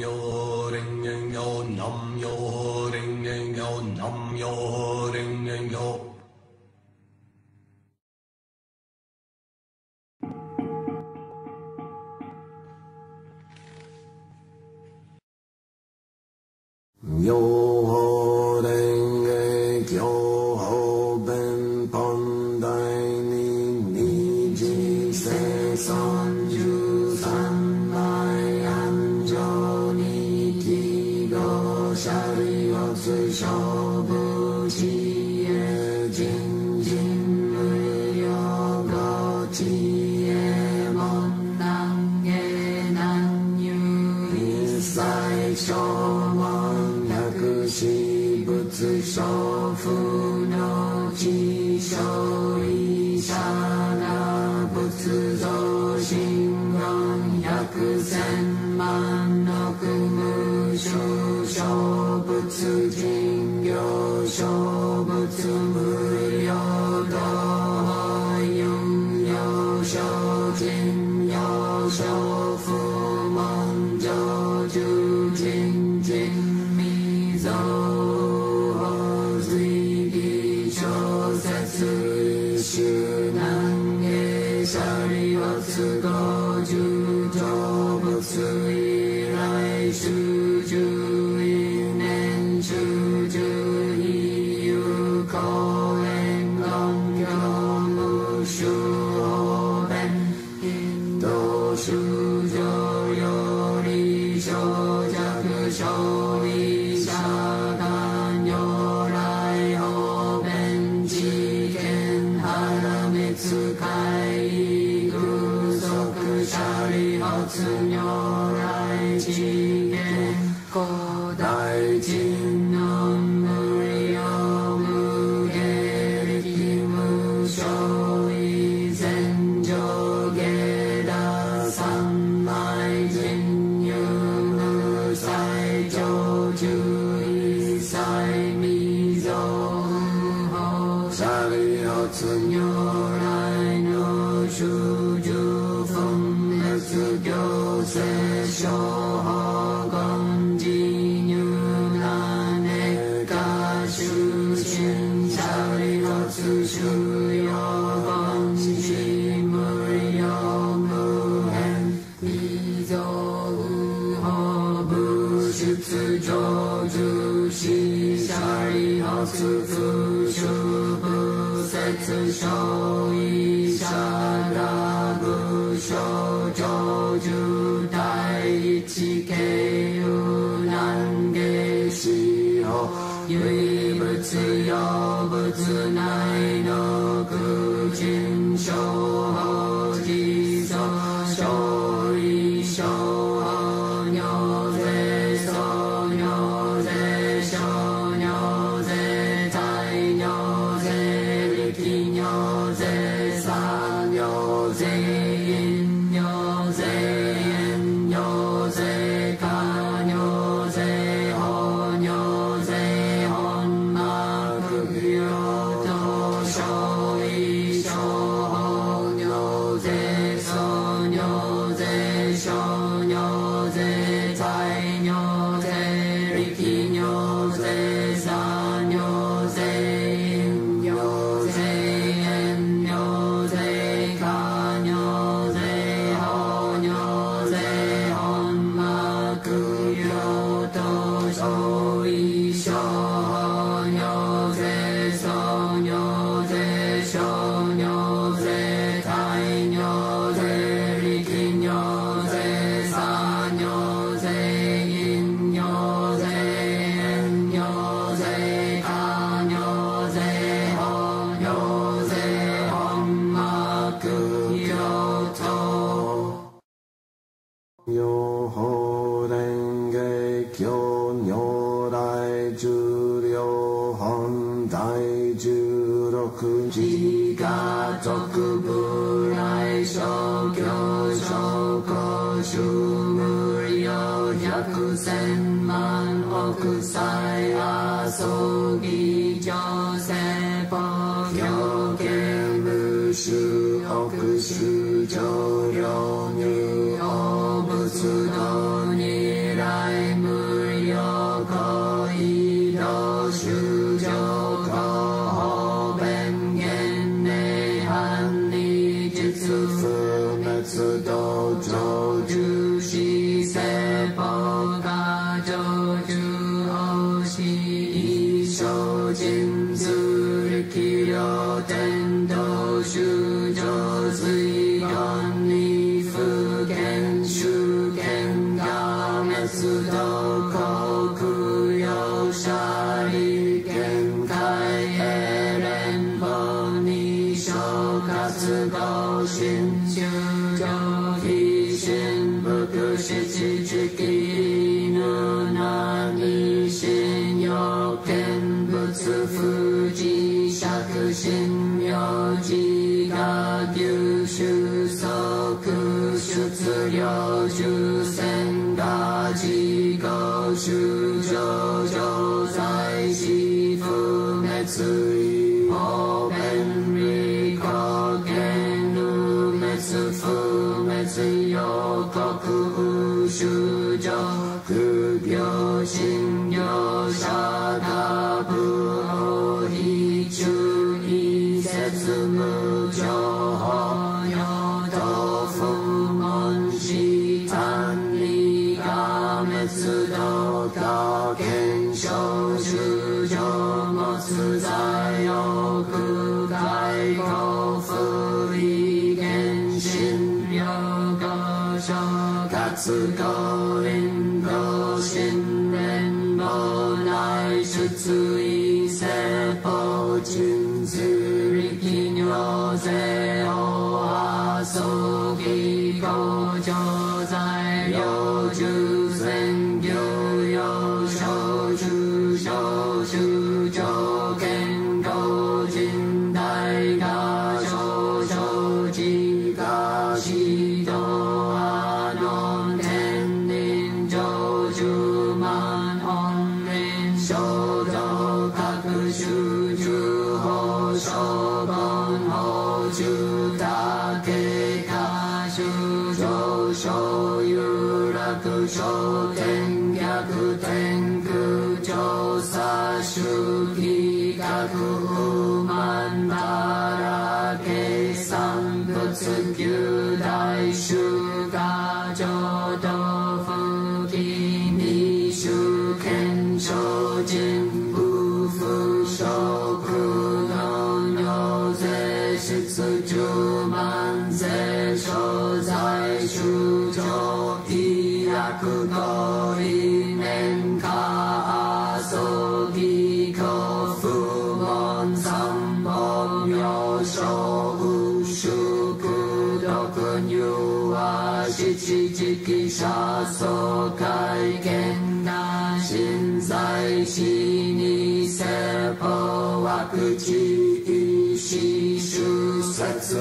yo ring yo num yo ring yo num yo ring yo 自称不の知所以者な仏像神論百千万の億無償小仏人 Señor, I know you from Mexico, 百千万億歳遊び女性法行形無臭億 come. Jackson.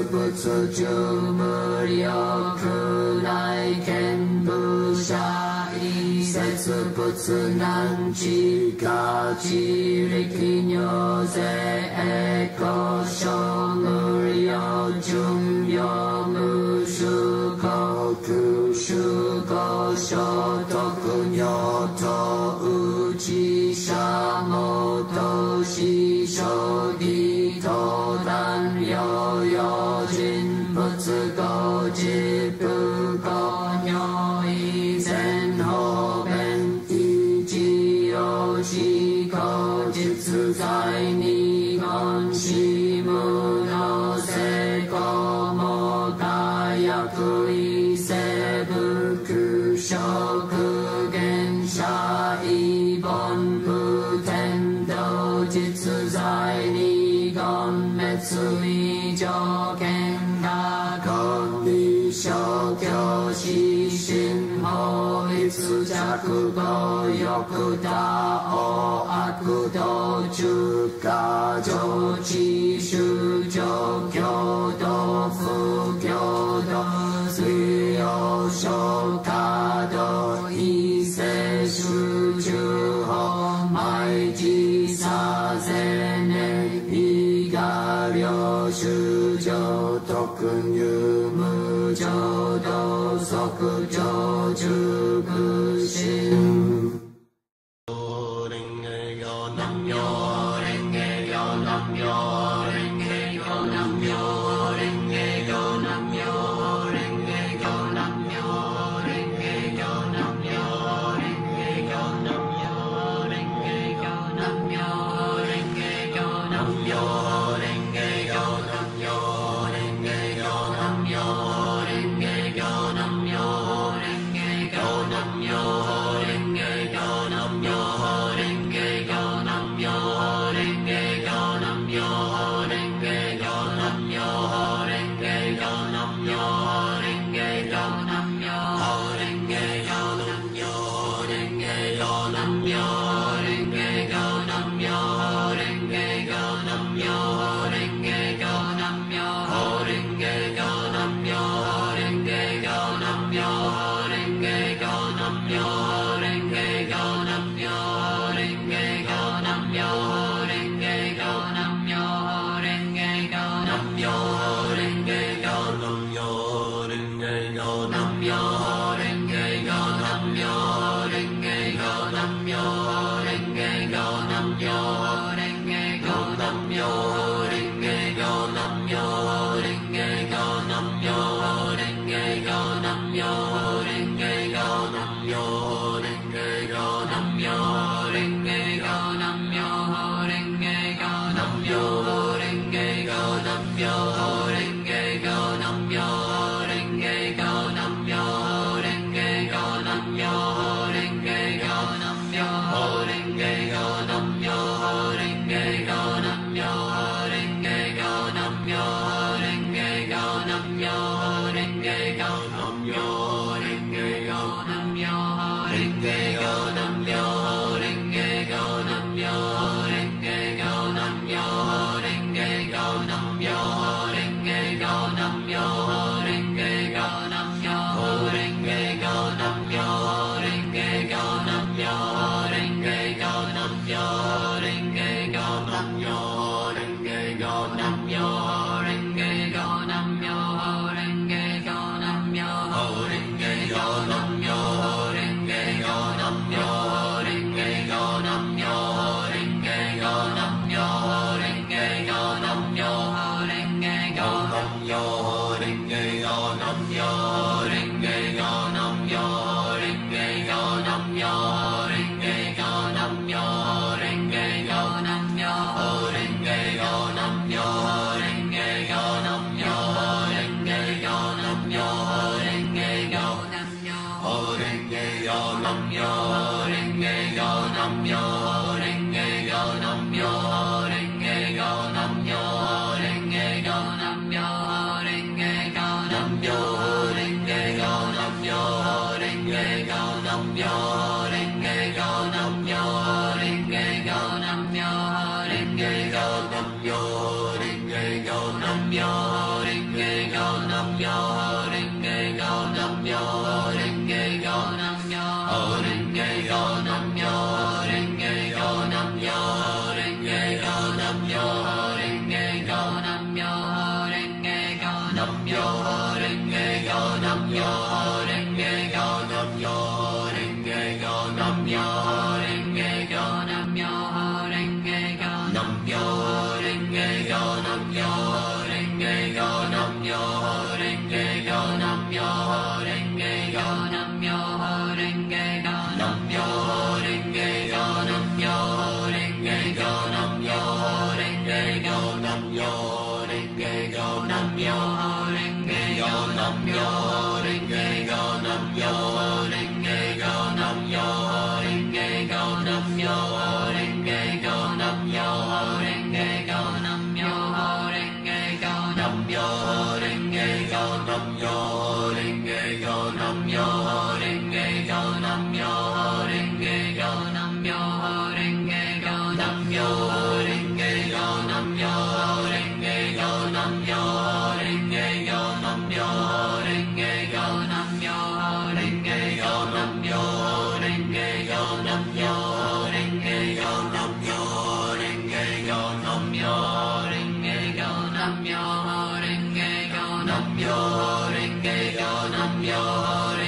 Satsapatsachamarya Kudai Kenbu Shai Satsapatsananchi Kachi Rikinyo Ze Eko 消教し心法律着語欲打を悪道中華上子修上教同不教同水曜昇家道異性集中法毎日さぜね非我領修上特入 보자. Gaudenge, Gaudenge. Nam Myo Ring Ge Kyo Nam Myo Ring Nam Myo Yo Nam Yo Renge Yo Nam Yo Yo, Ringe, Yo, Nam, Yo,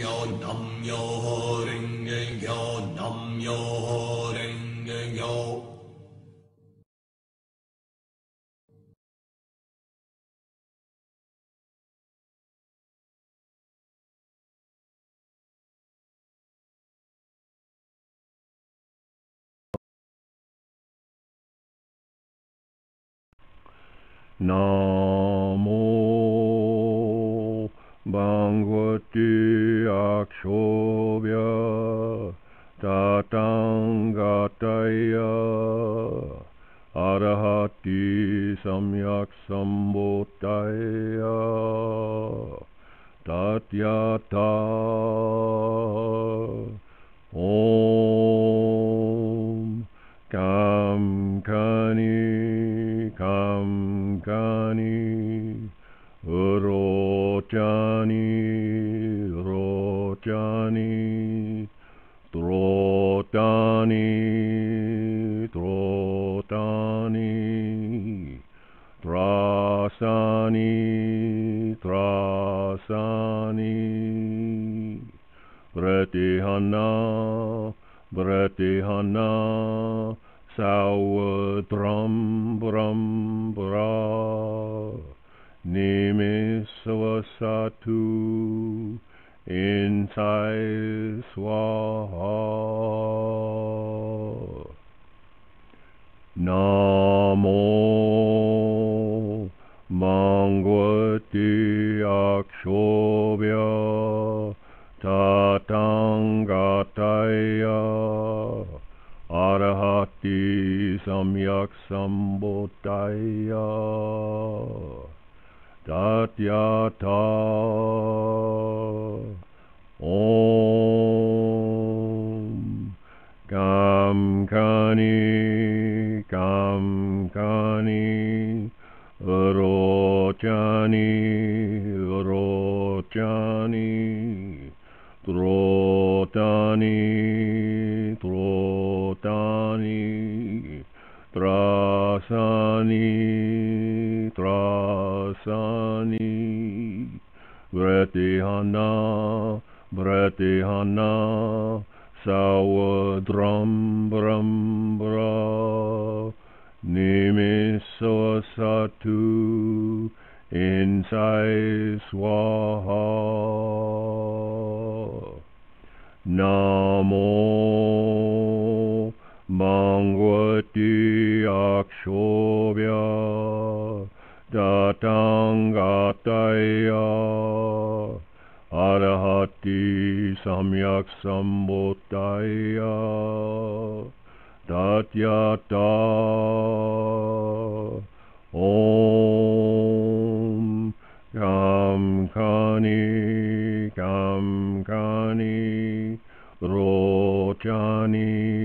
nam mô ho ring ring Akshobhya Tatangataya Arahati Samyak Sambodhaya Tatyata Namo Mangvati Akshobhya Tatangataya Arahati Samyak Sambodhaya Tatyata Om Kam Kani Kani Rojani Rojani Trotani Trotani Trasani Trasani Bretihana Bretihana Sawadram Bram Bra Nimiso Satu Insai Swaha Namo Mangwati Akshobhya Datangataya. Arahati Samyak Sambodaya Tatyata Om Kam Kani Kam Kani Rochani